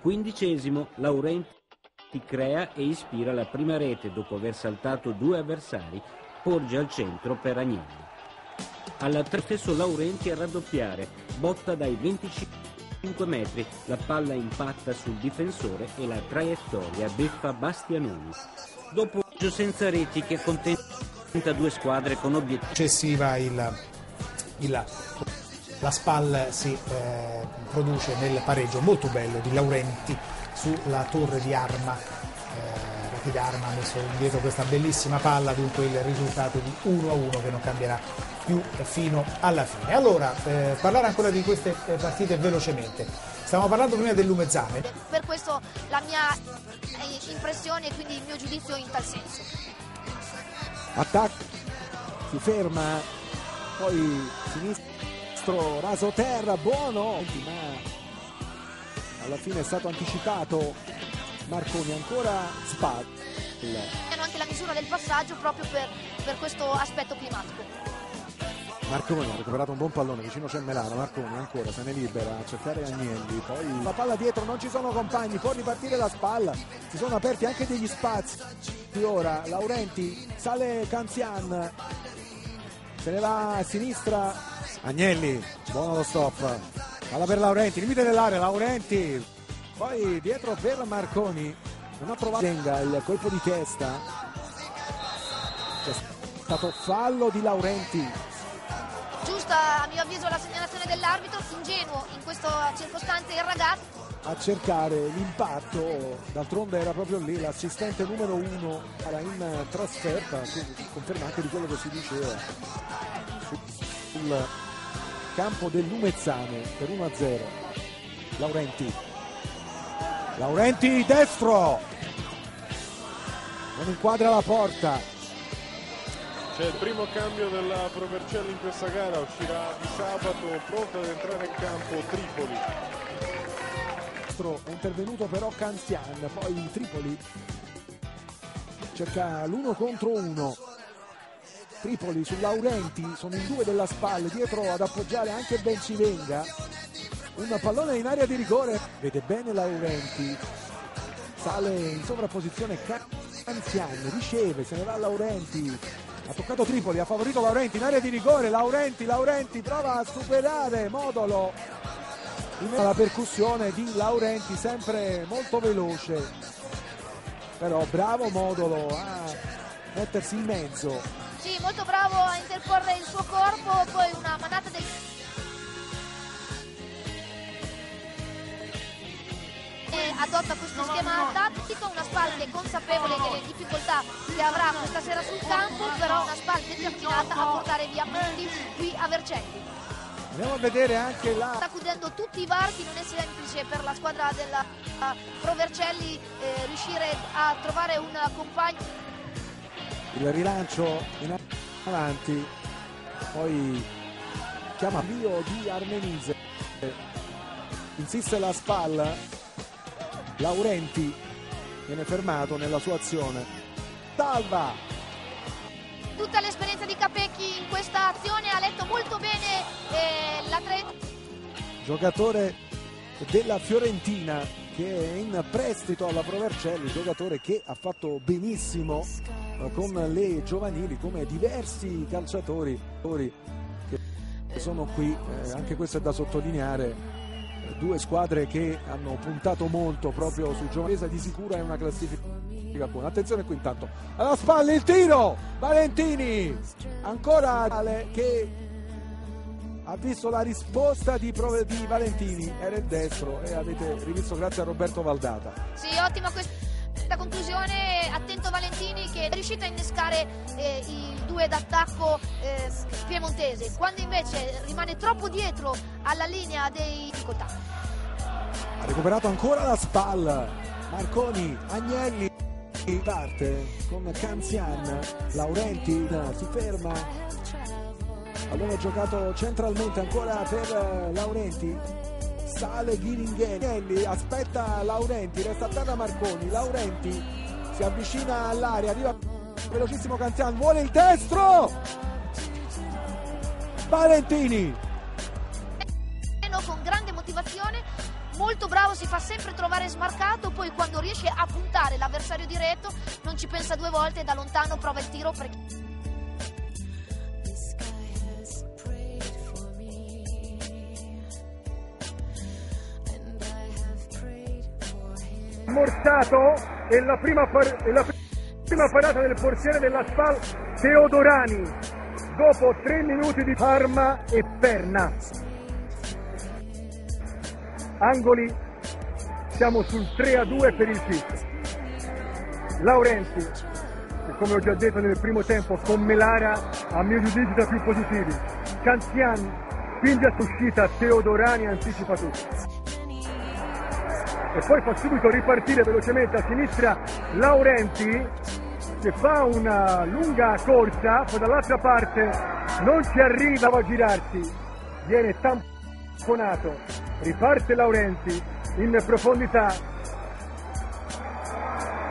Quindicesimo, Laurenti crea e ispira la prima rete dopo aver saltato due avversari, porge al centro per Agnelli. Alla tre stesso Laurenti a raddoppiare, botta dai 25 metri, la palla impatta sul difensore e la traiettoria beffa Bastianoni. Dopo senza reti che contenta due squadre con obiettivi. Eccessiva il, il la SPAL si eh, produce nel pareggio molto bello di Laurenti sulla torre di Arma. Eh, Rocky D'Arma ha messo indietro questa bellissima palla, dunque il risultato di 1 a 1 che non cambierà più fino alla fine. Allora, eh, parlare ancora di queste eh, partite velocemente. Stiamo parlando prima del Lumezzane. Per questo la mia eh, impressione e quindi il mio giudizio in tal senso. Attacco, si ferma, poi sinistra destro, raso terra, buono, ma alla fine è stato anticipato Marconi, ancora Spad. Anche la misura del passaggio proprio per, per questo aspetto climatico. Marconi ha recuperato un buon pallone, vicino c'è Melano, Marconi ancora se ne libera a cercare Agnelli, poi la palla dietro, non ci sono compagni, può ripartire la spalla, si sono aperti anche degli spazi. Ora Laurenti, sale Canzian, se ne va a sinistra Agnelli, buono lo stop. Palla per Laurenti, limite dell'area, Laurenti. Poi dietro per Marconi. Non ha trovato Genga il colpo di testa. C'è stato fallo di Laurenti. Giusta a mio avviso la segnalazione dell'arbitro, ingenuo in questa circostanza il ragazzo. A cercare l'impatto, d'altronde era proprio lì l'assistente numero uno, era in trasferta, conferma anche di quello che si diceva sul campo del Lumezzane per 1-0 Laurenti. Laurenti destro. Non inquadra la porta. C'è il primo cambio della Provercelli in questa gara. Uscirà di sabato pronto ad entrare in campo Tripoli. È intervenuto però Canzian poi Tripoli. Cerca l'uno contro uno Tripoli su Laurenti, sono in due della spalla, dietro ad appoggiare anche Bencivenga. Un pallone in area di rigore, vede bene Laurenti, sale in sovrapposizione Canziani, riceve, se ne va Laurenti, ha toccato Tripoli, ha favorito Laurenti in area di rigore, Laurenti, Laurenti prova a superare Modolo. La percussione di Laurenti sempre molto veloce, però bravo Modolo a mettersi in mezzo sì, molto bravo a interporre il suo corpo, poi una manata del... E adotta questo schema tattico, una è consapevole delle difficoltà che avrà questa sera sul campo, però una spalla determinata a portare via punti qui a Vercelli. Andiamo a vedere anche la... Sta chiudendo tutti i varchi, non è semplice per la squadra della Pro Vercelli eh, riuscire a trovare un compagno il rilancio in avanti. Poi chiama Lio di Armenise. Insiste la spalla. Laurenti viene fermato nella sua azione. Salva tutta l'esperienza di Capecchi in questa azione ha letto molto bene eh, l'atleta giocatore della Fiorentina che è in prestito alla Provercelli giocatore che ha fatto benissimo con le giovanili come diversi calciatori che sono qui, eh, anche questo è da sottolineare, due squadre che hanno puntato molto proprio su giovanile, di sicuro è una classifica buona. Attenzione qui intanto, alla spalla il tiro, Valentini, ancora che ha visto la risposta di, di Valentini, era il destro e avete rivisto grazie a Roberto Valdata. Sì, ottima questa conclusione, attento Valentini che è riuscito a innescare eh, i due d'attacco eh, piemontese, quando invece rimane troppo dietro alla linea dei difficoltà. Ha recuperato ancora la spalla, Marconi, Agnelli parte con Canzian, Laurenti si ferma, aveva giocato centralmente ancora per Laurenti sale Ghiringhelli, aspetta Laurenti, resta a terra Marconi, Laurenti si avvicina all'area, arriva velocissimo Canzian, vuole il destro! Valentini! Con grande motivazione molto bravo, si fa sempre trovare smarcato, poi quando riesce a puntare l'avversario diretto non ci pensa due volte da lontano prova il tiro perché... Morsato e la prima, par- e la prima parata del portiere della SPAL Teodorani. Dopo tre minuti di Parma e Perna. Angoli siamo sul 3 a 2 per il Pit Laurenti che come ho già detto nel primo tempo con Melara a mio giudizio da più positivi. Canzian spinge a uscita Teodorani anticipa tutto e poi fa subito ripartire velocemente a sinistra Laurenti che fa una lunga corsa poi dall'altra parte non ci arriva a girarsi. Viene tamponato riparte Laurenti in profondità.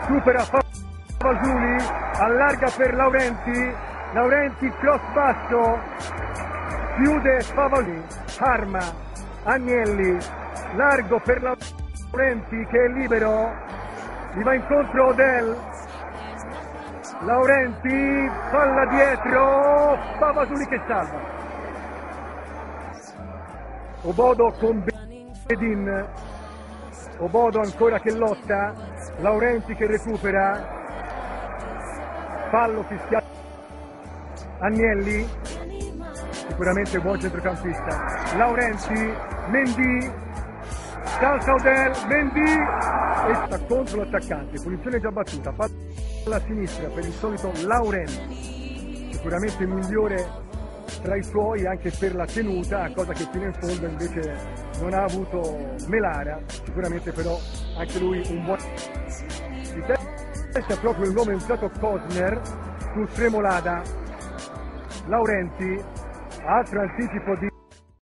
Supera Favasuli allarga per Laurenti Laurenti cross basso chiude Favasuli Arma Agnelli largo per Laurenti Laurenti che è libero, gli va incontro Odell, Laurenti, palla dietro, Favasuli che salva. Obodo con Bedin, Obodo ancora che lotta, Laurenti che recupera, fallo fischiato, Agnelli, sicuramente buon centrocampista, Laurenti, Mendy, Salta Odell, Mendy. E sta contro l'attaccante, punizione già battuta, palla alla sinistra per il solito Laurenti, sicuramente migliore tra i suoi anche per la tenuta, cosa che fino in fondo invece non ha avuto Melara, sicuramente però anche lui un buon... Di testa proprio il nome usato Cosner su Tremolada, Laurenti, altro anticipo di